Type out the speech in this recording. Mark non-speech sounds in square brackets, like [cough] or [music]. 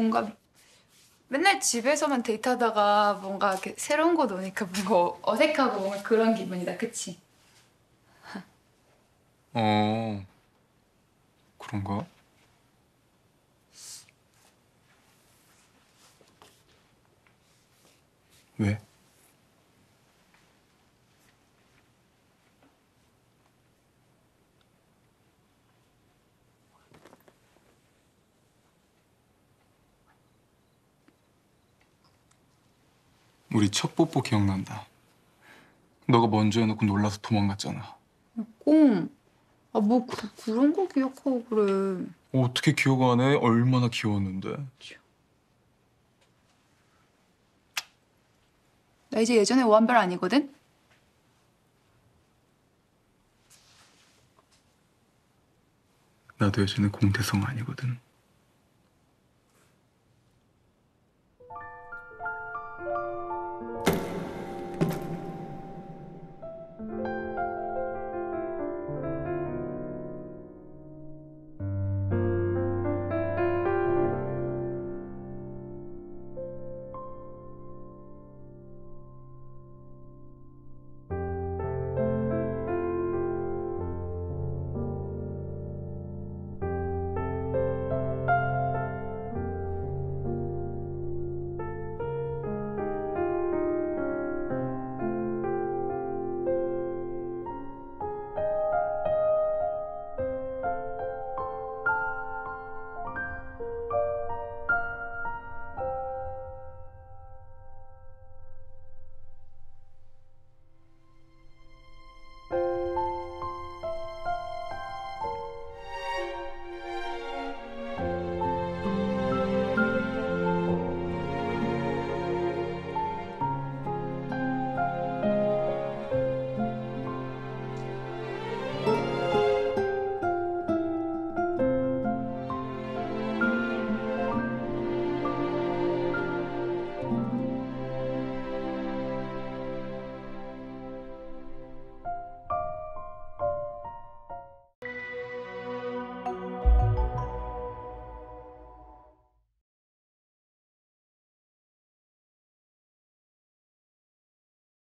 뭔가 맨날 집에서만 데이트하다가 뭔가 이렇게 새로운 곳 오니까 뭔가 [laughs] 어색하고 뭔가 그런 기분이다, 그치? [laughs] 어 그런가? 왜? 우리 첫 뽀뽀 기억난다. 너가 먼저 해놓고 놀라서 도망갔잖아. 꿈. 아, 뭐 그, 그런 거 기억하고 그래. 어떻게 기억 안 해? 얼마나 귀여웠는데. 나 이제 예전에 오한별 아니거든? 나도 예전에 공대성 아니거든.